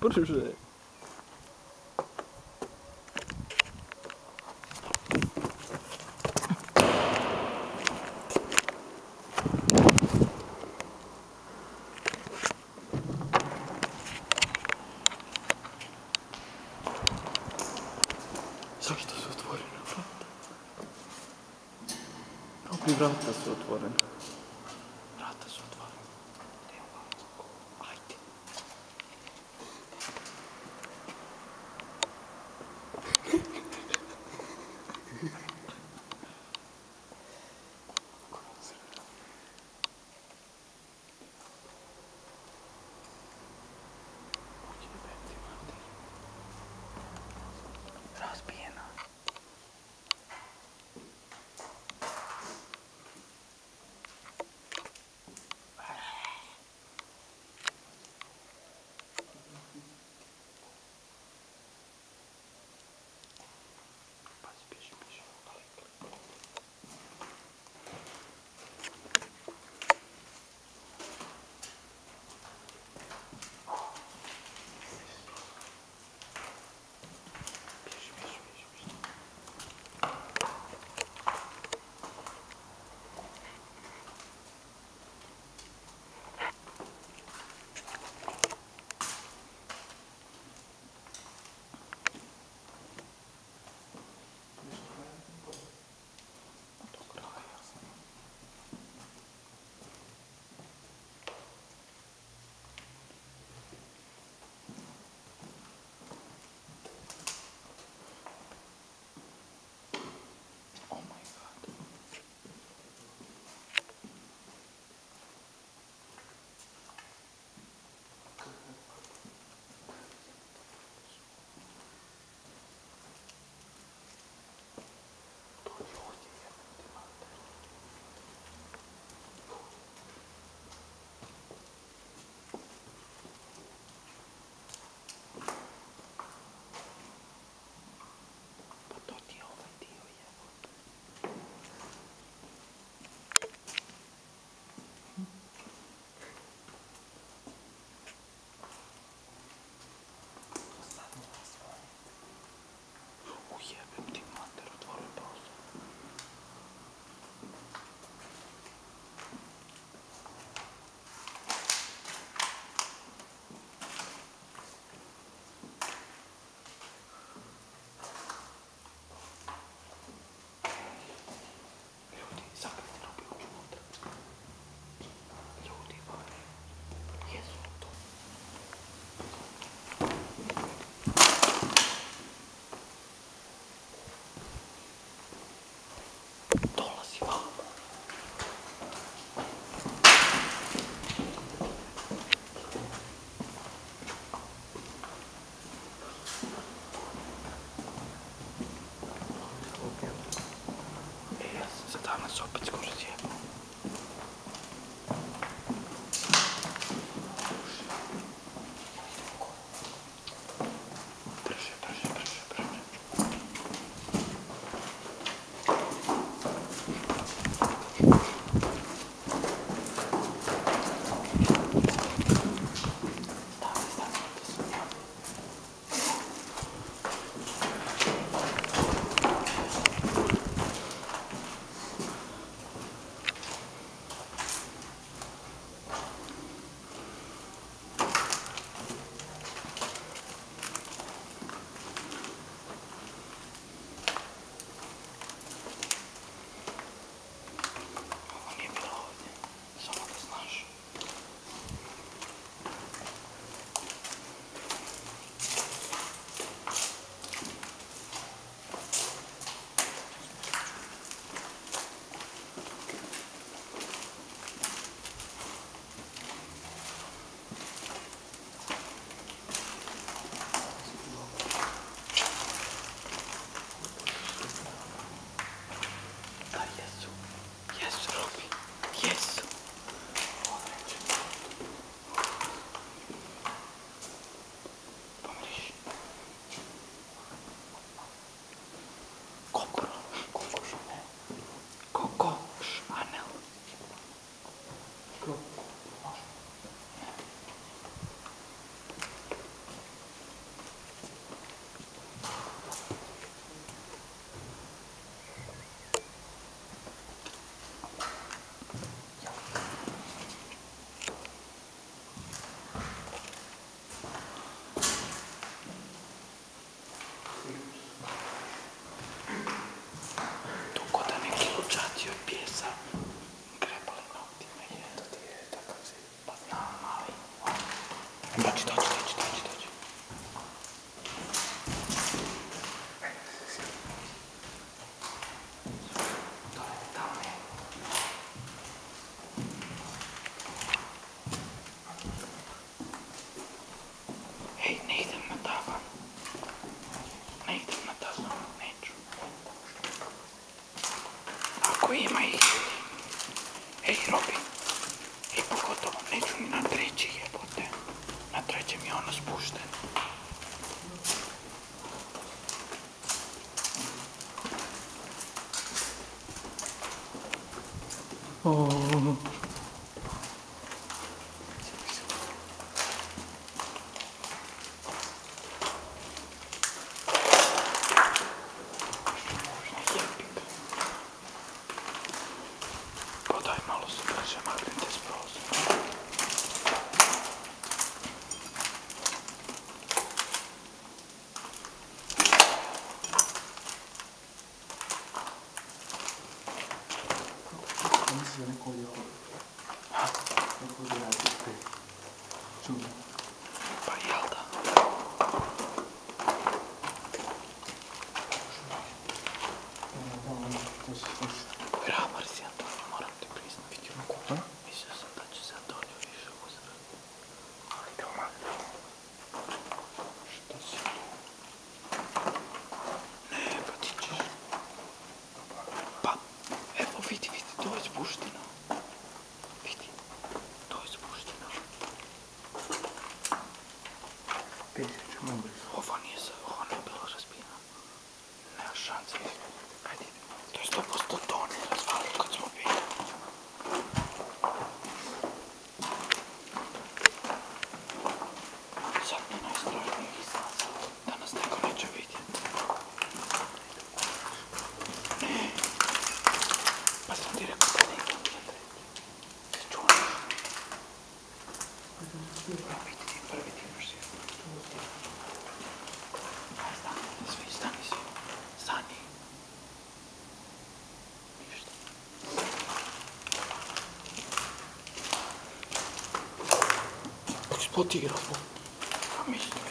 不吃水。Как превратно все отворено. uma sopa de Oh. ですよねこういうこういうって Ovo nije, ovo nije bilo razbijeno. Nema šanse. Ajde, to je 100% 버티기라고 합니다.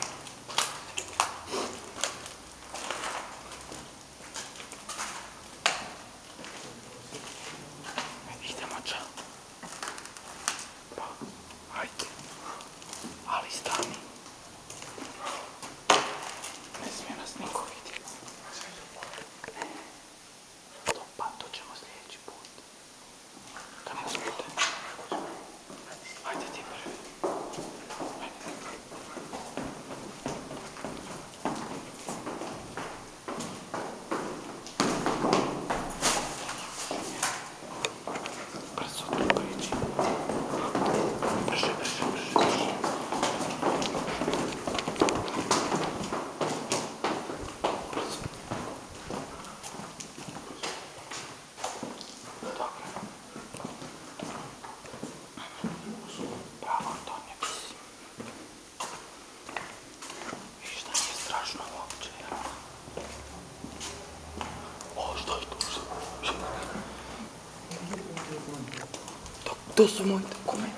То са моите коне.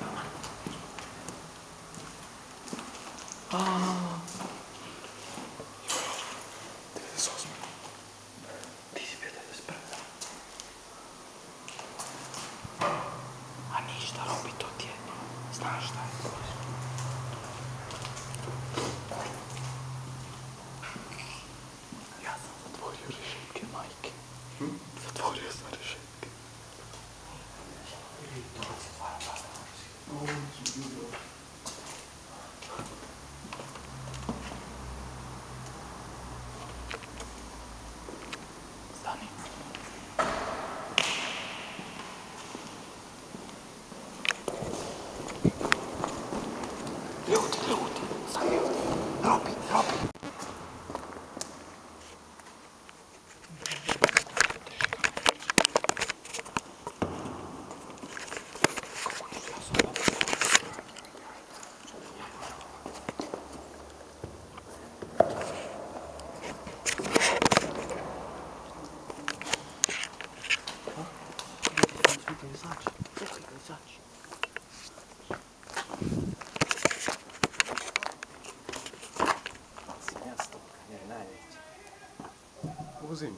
А, -а, -а. Затворя за решетки. Entonces,